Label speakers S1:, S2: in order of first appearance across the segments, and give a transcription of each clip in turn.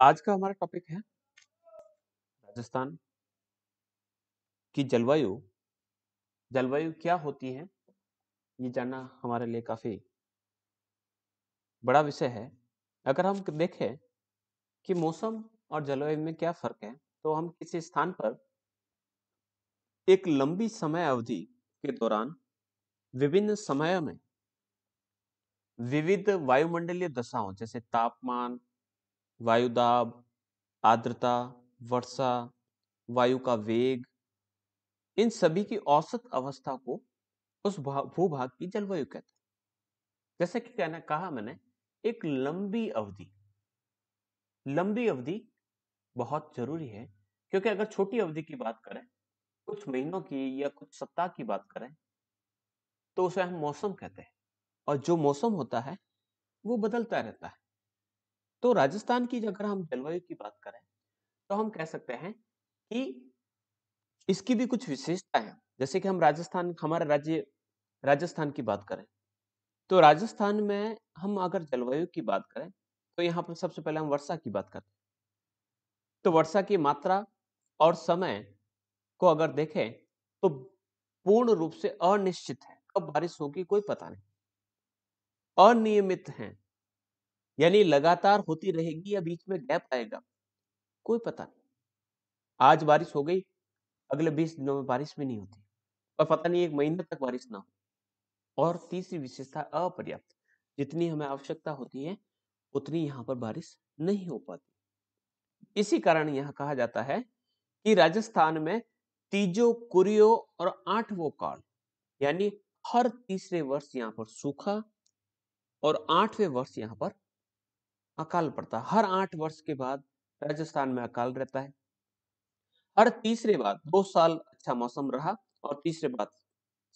S1: आज का हमारा टॉपिक है राजस्थान की जलवायु। जलवायु क्या होती है, ये जानना हमारे लिए काफ़ी बड़ा विषय है। अगर हम देखें कि मौसम और जलवायु में क्या फ़र्क है तो हम किसी स्थान पर एक लंबी समय अवधि के दौरान विभिन्न समय में विविध वायुमंडलीय दशाओं, जैसे तापमान वायुदाब, आर्द्रता, वर्षा, वायु का वेग, इन सभी की औसत अवस्था को उस भूभाग की जलवायु कहते हैं। जैसे कि कहना, कहा मैंने, एक लंबी अवधि। लंबी अवधि बहुत ज़रूरी है, क्योंकि अगर छोटी अवधि की बात करें, कुछ महीनों की या कुछ सप्ताह की बात करें तो उसे हम मौसम कहते हैं। और जो मौसम होता है, वो बदलता रहता है। तो राजस्थान की अगर हम जलवायु की बात करें तो हम कह सकते हैं कि इसकी भी कुछ विशेषता है। जैसे कि हम राजस्थान, हमारे राज्य, राजस्थान की बात करें तो राजस्थान में हम अगर जलवायु की बात करें तो यहाँ पर सबसे पहले हम वर्षा की बात करते हैं। तो वर्षा की मात्रा और समय को अगर देखें तो पूर्ण रूप से अनिश्चित है। कब बारिश होगी कोई पता नहीं। अनियमित हैं। यानी लगातार होती रहेगी या बीच में गैप आएगा, कोई पता नहीं। आज बारिश हो गई, अगले बीस दिनों में बारिश भी नहीं होती और पता नहीं एक महीने तक बारिश ना हो। और तीसरी विशेषता अपर्याप्त, जितनी हमें आवश्यकता होती है, उतनी यहाँ पर बारिश नहीं हो पाती। इसी कारण यह कहा जाता है कि राजस्थान में तीजो, कुरियो और आठवो काल, यानी हर तीसरे वर्ष यहाँ पर सूखा और आठवें वर्ष यहाँ पर अकाल पड़ता है। हर आठ वर्ष के बाद राजस्थान में अकाल रहता है। हर तीसरे बाद दो साल अच्छा मौसम रहा और तीसरे बाद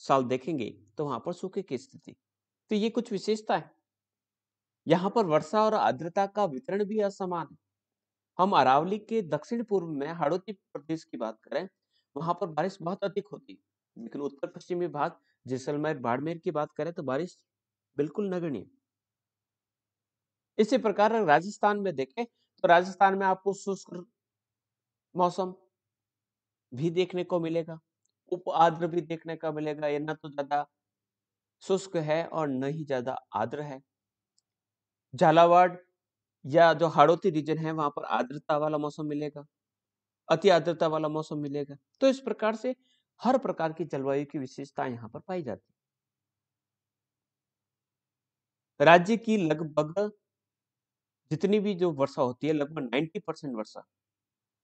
S1: साल देखेंगे तो वहाँ पर सूखे की स्थिति। तो ये कुछ विशेषता है। यहाँ पर वर्षा और आर्द्रता का वितरण भी असमान है। हम अरावली के दक्षिण पूर्व में हाड़ोती प्रदेश की बात करें वहाँ पर बारिश बहुत अधिक होती है। लेकिन उत्तर पश्चिमी भाग जैसलमेर बाड़मेर की बात करें तो बारिश बिल्कुल नगण्य इसी प्रकार राजस्थान में देखें तो राजस्थान में आपको शुष्क मौसम भी देखने को मिलेगा उप आर्द्र भी देखने का मिलेगा, ये न तो ज़्यादा शुष्क है और न ही ज़्यादा आर्द्र है। झालावाड़ या जो हाड़ोती रीजन है, वहाँ पर आर्द्रता वाला मौसम मिलेगा, अति आर्द्रता वाला मौसम मिलेगा। तो इस प्रकार से हर प्रकार की जलवायु की विशेषता यहाँ पर पाई जाती है। राज्य की लगभग जितनी भी जो वर्षा होती है, लगभग 90 परसेंट वर्षा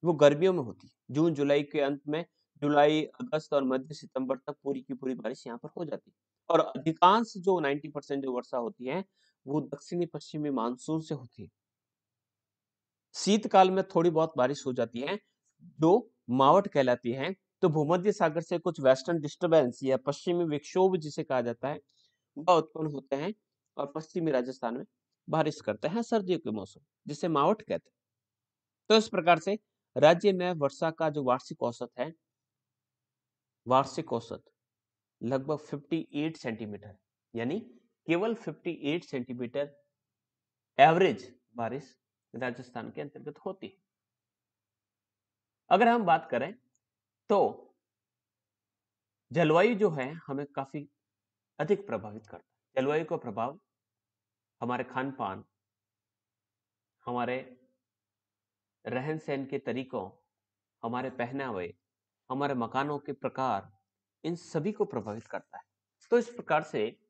S1: वो गर्मियों में होती है। जून, जुलाई के अंत में जुलाई, अगस्त और मध्य सितंबर तक पूरी की पूरी बारिश यहाँ पर हो जाती है। और अधिकांश जो 90 परसेंट जो वर्षा होती है, वो दक्षिणी पश्चिमी मानसून से होती है। शीतकाल में थोड़ी बहुत बारिश हो जाती है, जो मावट कहलाती है। तो भूमध्य सागर से कुछ वेस्टर्न डिस्टर्बेंस या पश्चिमी विक्षोभ जिसे कहा जाता है, वह उत्पन्न होते हैं और पश्चिमी राजस्थान में। बारिश करते हैं, सर्दियों के मौसम, जिसे मावट कहते हैं। तो इस प्रकार से राज्य में वर्षा का जो वार्षिक औसत है, वार्षिक औसत लगभग 58 सेंटीमीटर यानी केवल 58 सेंटीमीटर एवरेज बारिश राजस्थान के अंतर्गत होती है। अगर हम बात करें तो जलवायु जो है, हमें काफ़ी अधिक प्रभावित करता है। जलवायु का प्रभाव हमारे खान पान हमारे रहन सहन के तरीकों, हमारे पहनावे, हमारे मकानों के प्रकार, इन सभी को प्रभावित करता है। तो इस प्रकार से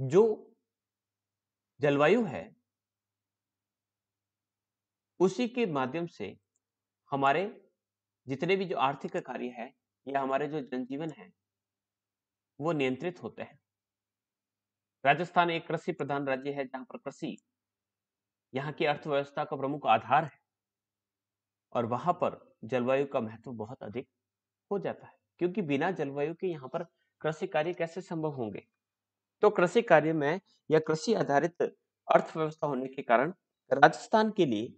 S1: जो जलवायु है, उसी के माध्यम से हमारे जितने भी जो आर्थिक कार्य है या हमारे जो जनजीवन है, वो नियंत्रित होते हैं। राजस्थान एक कृषि प्रधान राज्य है जहाँ पर कृषि, यहाँ की अर्थव्यवस्था का प्रमुख आधार है। और वहाँ पर जलवायु का महत्व बहुत अधिक हो जाता है, क्योंकि बिना जलवायु के यहाँ पर कृषि कार्य कैसे संभव होंगे? तो कृषि कार्य में या कृषि आधारित अर्थव्यवस्था होने के कारण राजस्थान के लिए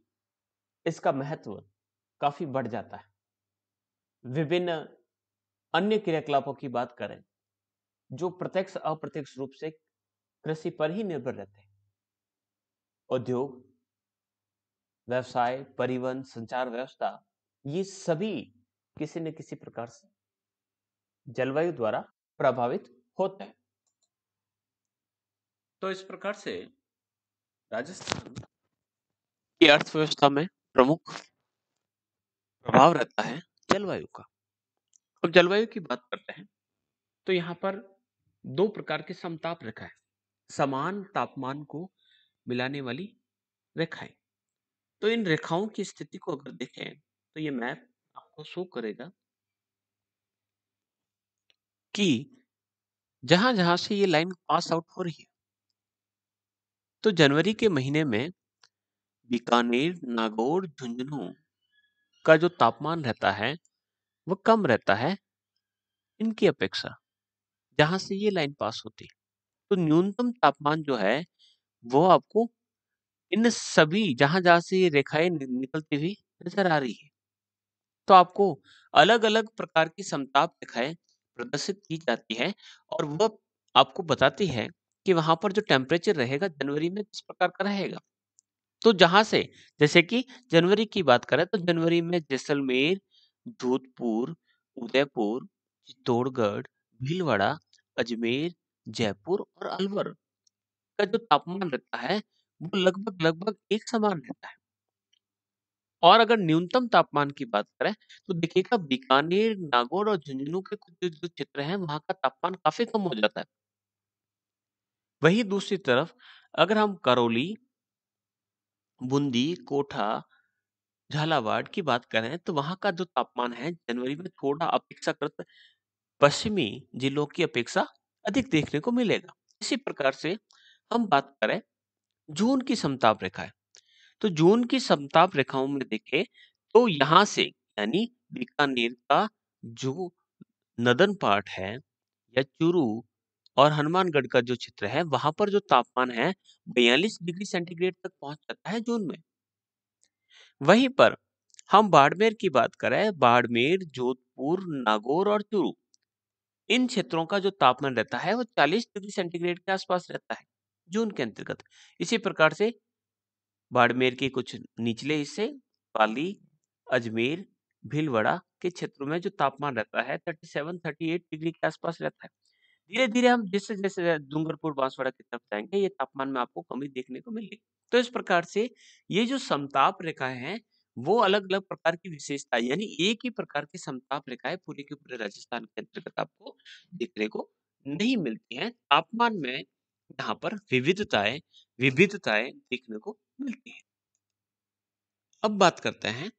S1: इसका महत्व काफ़ी बढ़ जाता है। विभिन्न अन्य क्रियाकलापों की बात करें, जो प्रत्यक्ष अप्रत्यक्ष रूप से कृषि पर ही निर्भर रहते हैं। उद्योग व्यवसाय परिवहन संचार व्यवस्था ये सभी किसी न किसी प्रकार से जलवायु द्वारा प्रभावित होते हैं। तो इस प्रकार से राजस्थान की अर्थव्यवस्था में प्रमुख प्रभाव रहता है जलवायु का। अब जलवायु की बात करते हैं तो यहाँ पर दो प्रकार के समताप रेखा है। समान तापमान को मिलाने वाली रेखाएँ। तो इन रेखाओं की स्थिति को अगर देखें तो ये मैप आपको शो करेगा कि जहाँ जहाँ से ये लाइन पास आउट हो रही है। तो जनवरी के महीने में बीकानेर, नागौर, झुंझुनू का जो तापमान रहता है वह कम रहता है इनकी अपेक्षा, जहाँ से ये लाइन पास होती है। तो न्यूनतम तापमान जो है, वो आपको इन सभी जहाँ जहाँ से ये रेखाएँ निकलती हुई नज़र आ रही है। तो आपको अलग अलग प्रकार की समताप रेखाएँ प्रदर्शित की जाती है और वह आपको बताती है कि वहाँ पर जो टेम्परेचर रहेगा जनवरी में किस प्रकार का रहेगा। तो जहाँ से, जैसे कि जनवरी की बात करें तो जनवरी में जैसलमेर, जोधपुर, उदयपुर, चित्तौड़गढ़, भीलवाड़ा, अजमेर जयपुर और अलवर का जो तापमान रहता है वो लगभग लगभग एक समान रहता है। और अगर न्यूनतम तापमान की बात करें तो देखिएगा बीकानेर नागौर और झुंझुनू के कुछ जो, क्षेत्र हैं वहाँ का तापमान काफ़ी कम हो जाता है। वही दूसरी तरफ़ अगर हम करौली बूंदी कोठा झालावाड़ की बात करें तो वहाँ का जो तापमान है जनवरी में थोड़ा अपेक्षाकृत पश्चिमी जिलों की अपेक्षा अधिक देखने को मिलेगा। इसी प्रकार से हम बात करें जून की समताप रेखाएँ तो जून की समताप रेखाओं में देखें तो यहाँ से यानी बीकानेर का जो नदन पार्ट है या चुरू और हनुमानगढ़ का जो क्षेत्र है, वहाँ पर जो तापमान है बयालीस डिग्री सेंटीग्रेड तक पहुँच जाता है जून में। वहीं पर हम बाड़मेर की बात करें, बाड़मेर, जोधपुर, नागौर और चुरू। इन क्षेत्रों का जो तापमान रहता है, वो 40 डिग्री सेंटीग्रेड के आसपास रहता है, जून के अंतर्गत। इसी प्रकार से बाड़मेर के कुछ निचले हिस्से, पाली, अजमेर, भीलवाड़ा के क्षेत्रों में जो तापमान रहता है 37 38 डिग्री के आसपास रहता है। धीरे धीरे हम जैसे जैसे डूंगरपुर, बांसवाड़ा की तरफ़ जाएँगे, ये तापमान में आपको कमी देखने को मिलेगी। तो इस प्रकार से ये जो समताप रेखाएँ हैं वो अलग अलग प्रकार की विशेषता यानी एक ही प्रकार की समताप रेखाएँ पूरे के पूरे राजस्थान के अंतर्गत आपको देखने को नहीं मिलती हैं। तापमान में यहाँ पर विविधताएँ विविधताएँ देखने को मिलती हैं। अब बात करते हैं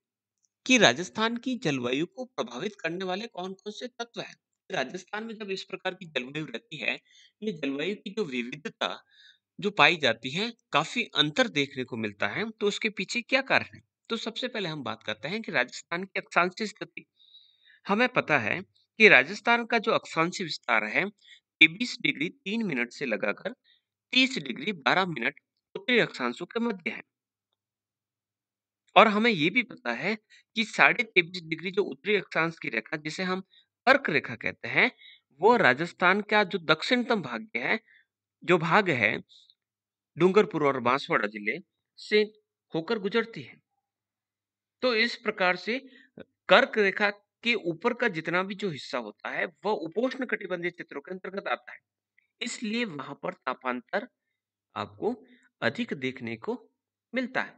S1: कि राजस्थान की जलवायु को प्रभावित करने वाले कौन कौन से तत्व हैं? राजस्थान में जब इस प्रकार की जलवायु रहती है, ये जलवायु की जो विविधता जो पाई जाती है, काफ़ी अंतर देखने को मिलता है तो उसके पीछे क्या कारण है? तो सबसे पहले हम बात करते हैं कि राजस्थान की अक्षांशीय स्थिति। हमें पता है कि राजस्थान का जो अक्षांशीय विस्तार है, तेईस डिग्री तीन मिनट से लगाकर तीस डिग्री बारह मिनट उत्तरी अक्षांशों के मध्य है। और हमें ये भी पता है कि साढ़े तेईस डिग्री जो उत्तरी अक्षांश की रेखा, जिसे हम कर्क रेखा कहते हैं, वो राजस्थान का जो दक्षिणतम भाग्य है, जो भाग है, डूंगरपुर और बांसवाड़ा ज़िले से होकर गुजरती है। तो इस प्रकार से कर्क रेखा के ऊपर का जितना भी जो हिस्सा होता है, वह उपोष्ण कटिबंधीय क्षेत्रों के अंतर्गत आता है। इसलिए वहाँ पर तापांतर आपको अधिक देखने को मिलता है।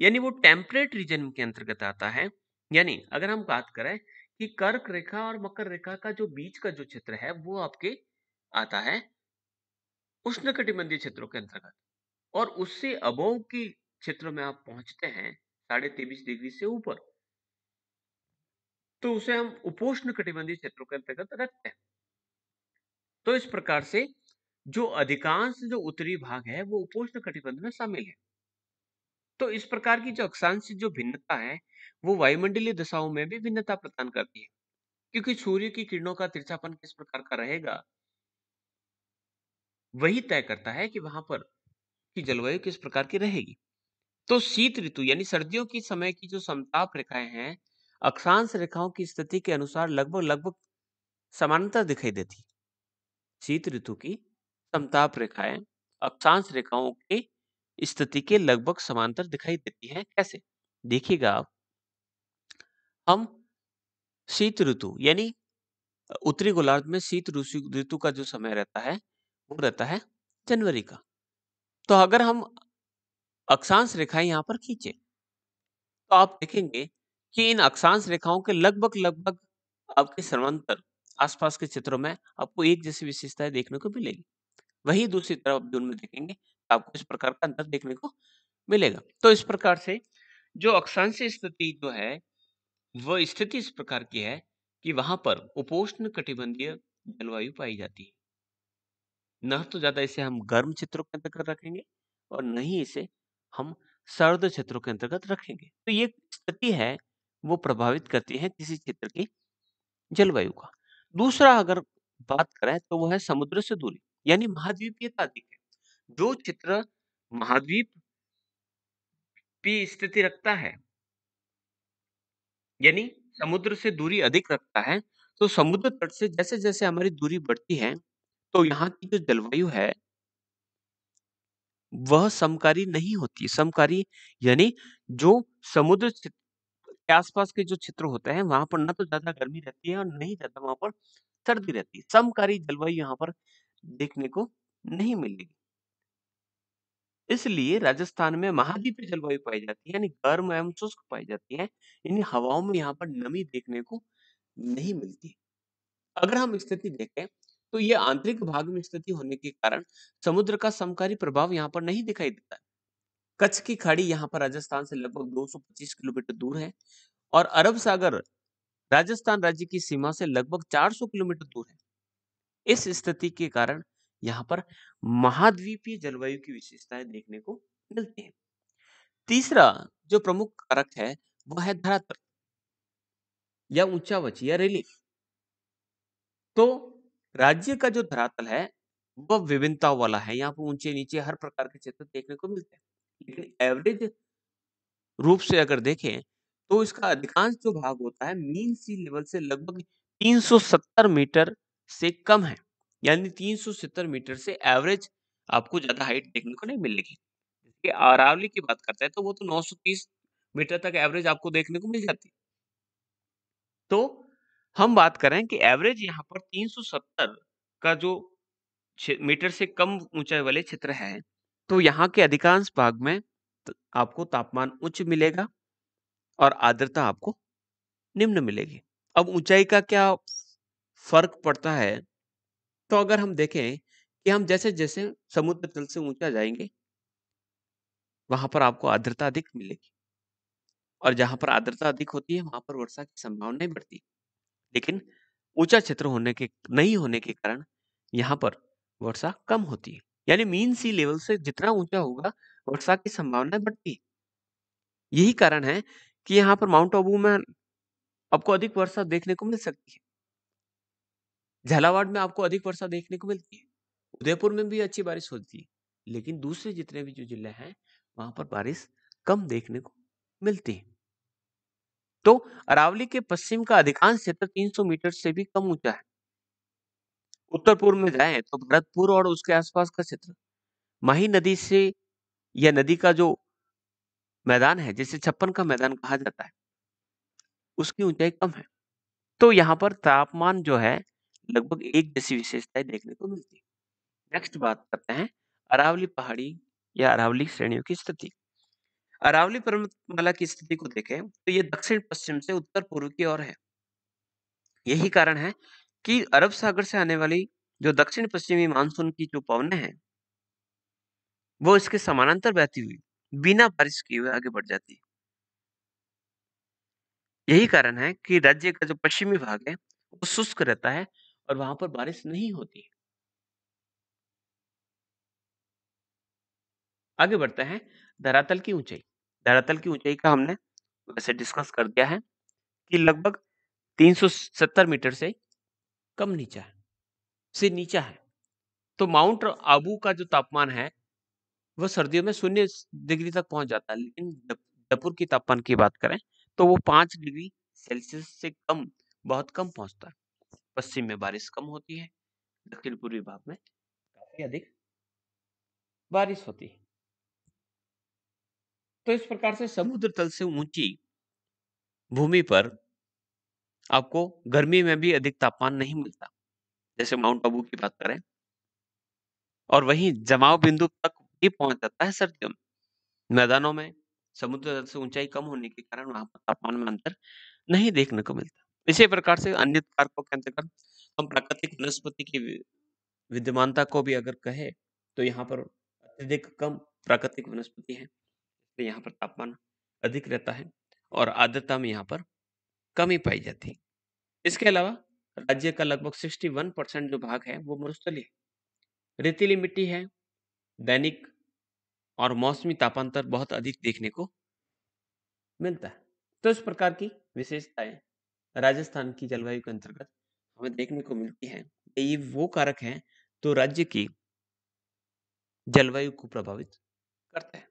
S1: यानी वो टेम्परेट रीजन के अंतर्गत आता है। यानी अगर हम बात करें कि कर्क रेखा और मकर रेखा का जो बीच का जो क्षेत्र है, वो आपके आता है उष्ण कटिबंधीय क्षेत्रों के अंतर्गत। और उससे अबोव के क्षेत्र में आप पहुँचते हैं साढ़े तेईस डिग्री से ऊपर। तो उसे हम उपोष्ण कटिबंधीय क्षेत्रों के अंतर्गत रखते हैं। तो इस प्रकार से जो अधिकांश जो उत्तरी भाग है, वो उपोष्ण कटिबंध में शामिल है। तो इस प्रकार की जो अक्षांश जो भिन्नता है, वो वायुमंडलीय दशाओं में भी भिन्नता प्रदान करती है। क्योंकि सूर्य की किरणों का तिरछापन किस प्रकार का रहेगा, वही तय करता है कि वहाँ पर की जलवायु किस प्रकार की रहेगी। तो शीत ऋतु यानी सर्दियों की समय की जो समताप रेखाएँ हैं, अक्षांश रेखाओं की स्थिति के अनुसार लगभग लगभग समानता दिखाई देती। शीत ऋतु की समताप रेखाएँ अक्षांश रेखाओं के स्थिति के लगभग समांतर दिखाई देती है। कैसे? देखिएगा आप। हम शीत ऋतु यानी उत्तरी गोलार्ध में शीत ऋतु का जो समय रहता है, वो रहता है जनवरी का। तो अगर हम अक्षांश रेखाएँ यहाँ पर खींचे। तो आप देखेंगे कि इन अक्षांश रेखाओं के लगभग लगभग आपके समांतर आसपास के क्षेत्रों में आपको एक जैसी विशेषताएँ देखने को मिलेगी। वही दूसरी तरफ़ जून में देखेंगे तो आपको इस प्रकार का अंतर देखने को मिलेगा। तो इस प्रकार से जो अक्षांश स्थिति जो है, वह स्थिति इस प्रकार की है कि वहाँ पर उपोष्ण कटिबंधीय जलवायु पाई जाती है। न तो ज़्यादा इसे हम गर्म क्षेत्रों के अंतर्गत रखेंगे और न ही इसे हम सर्द क्षेत्रों के अंतर्गत रखेंगे। तो ये स्थिति है, वो प्रभावित करती है किसी क्षेत्र की जलवायु का। दूसरा अगर बात करें तो वो है समुद्र से दूरी, यानी महाद्वीपीयता अधिक है। जो चित्र महाद्वीप की स्थिति रखता है, यानी समुद्र से दूरी अधिक रखता है तो समुद्र तट से जैसे जैसे हमारी दूरी बढ़ती है तो यहाँ की जो जलवायु है वह समकारी नहीं होती। समकारी यानी जो समुद्र के आसपास के जो क्षेत्र होते हैं, वहाँ पर ना तो ज़्यादा गर्मी रहती है और नहीं ज़्यादा वहाँ पर सर्दी रहती है। समकारी जलवायु यहाँ पर देखने को नहीं मिलेगी। इसलिए राजस्थान में महाद्वीपीय जलवायु पाई जाती है, यानी गर्म एवं शुष्क पाई जाती है। इन हवाओं में यहाँ पर नमी देखने को नहीं मिलती। अगर हम स्थिति देखें तो ये आंतरिक भाग में स्थिति होने के कारण समुद्र का समकारी प्रभाव यहाँ पर नहीं दिखाई देता कच्छ की खाड़ी यहाँ पर राजस्थान से लगभग 225 किलोमीटर दूर है और अरब सागर राजस्थान राज्य की सीमा से लगभग 400 किलोमीटर दूर है। इस स्थिति के कारण यहाँ पर महाद्वीपीय जलवायु की विशेषताएँ देखने को मिलती है। तीसरा जो प्रमुख कारक है, वह है धरातल या ऊँचा ऊंचावच या रिलीफ तो राज्य का जो धरातल है, वह विभिन्नता वाला है। यहाँ पर ऊँचे नीचे हर प्रकार के क्षेत्र देखने को मिलते हैं। लेकिन एवरेज रूप से अगर देखें तो इसका अधिकांश जो भाग होता है, मीन सी लेवल से लगभग 370 मीटर से कम है। यानी 370 मीटर से एवरेज आपको ज़्यादा हाइट देखने को नहीं मिलेगी। जैसे अरावली की बात करते हैं तो वो तो 930 मीटर तक एवरेज आपको देखने को मिल जाती है। तो हम बात करें कि एवरेज यहाँ पर 370 का जो मीटर से कम ऊंचाई वाले क्षेत्र है तो यहाँ के अधिकांश भाग में आपको तापमान उच्च मिलेगा और आर्द्रता आपको निम्न मिलेगी। अब ऊंचाई का क्या फ़र्क पड़ता है? तो अगर हम देखें कि हम जैसे जैसे समुद्र तल से ऊँचा जाएँगे, वहाँ पर आपको आर्द्रता अधिक मिलेगी और जहाँ पर आर्द्रता अधिक होती है, वहाँ पर वर्षा की संभावना बढ़ती लेकिन ऊँचा क्षेत्र होने के, नहीं होने के कारण यहाँ पर वर्षा कम होती है। यानी मीन सी लेवल से जितना ऊँचा होगा, वर्षा की संभावना बढ़ती है। यही कारण है कि यहाँ पर माउंट आबू में आपको अधिक वर्षा देखने को मिल सकती है। झालावाड़ में आपको अधिक वर्षा देखने को मिलती है। उदयपुर में भी अच्छी बारिश होती है, लेकिन दूसरे जितने भी जो ज़िले हैं, वहाँ पर बारिश कम देखने को मिलती है। तो अरावली के पश्चिम का अधिकांश क्षेत्र 300 मीटर से भी कम ऊँचा है। उत्तर पूर्व में जाए तो भरतपुर और उसके आसपास का क्षेत्र। माही नदी से या नदी का जो मैदान है, जिसे छप्पन का मैदान कहा जाता है, उसकी ऊंचाई कम है। तो यहाँ पर तापमान जो है, लगभग एक जैसी विशेषताएँ देखने को मिलती है। नेक्स्ट बात करते हैं, अरावली पहाड़ी या अरावली श्रेणियों की स्थिति। अरावली पर्वतमाला की स्थिति को देखें तो ये दक्षिण पश्चिम से उत्तर पूर्व की ओर है। यही कारण है कि अरब सागर से आने वाली जो दक्षिण पश्चिमी मानसून की जो पवने हैं, वो इसके समानांतर बहती हुई, बिना बारिश किए हुए आगे बढ़ जाती है। यही कारण है कि राज्य का जो पश्चिमी भाग है, वो शुष्क रहता है और वहाँ पर बारिश नहीं होती आगे बढ़ते हैं धरातल की ऊंचाई। धरातल की ऊंचाई का हमने वैसे डिस्कस कर दिया है कि लगभग 370 मीटर से कम नीचा है, से नीचा है। तो माउंट आबू का जो तापमान है वह सर्दियों में शून्य डिग्री तक पहुँच जाता है, लेकिन जयपुर की तापमान की बात करें तो वो पाँच डिग्री सेल्सियस से कम, बहुत कम पहुँचता है। पश्चिम में बारिश कम होती है, दक्षिण पूर्वी भाग में काफ़ी अधिक बारिश होती है। तो इस प्रकार से समुद्र तल से ऊँची भूमि पर आपको गर्मी में भी अधिक तापमान नहीं मिलता। जैसे माउंट आबू की बात करें। और वहीं जमाव बिंदु तक भी पहुँच जाता है सर्दियों में। मैदानों में समुद्र तल से ऊंचाई कम होने के कारण वहाँ पर तापमान में अंतर नहीं देखने को मिलता। इसी प्रकार से अन्य कारकों के अंतर्गत हम प्राकृतिक वनस्पति की विद्यमानता को भी अगर कहे तो यहाँ पर अत्यधिक कम प्राकृतिक वनस्पति है। यहाँ पर तापमान अधिक रहता है और आर्द्रता में यहाँ पर कमी पाई जाती है। इसके अलावा राज्य का लगभग 61 परसेंट जो भाग है, वो मरुस्थलीय है। रेतीली मिट्टी है, दैनिक और मौसमी तापांतर बहुत अधिक देखने को मिलता है। तो इस प्रकार की विशेषताएँ राजस्थान की जलवायु के अंतर्गत हमें देखने को मिलती है। ये वो कारक हैं तो राज्य की जलवायु को प्रभावित करते हैं।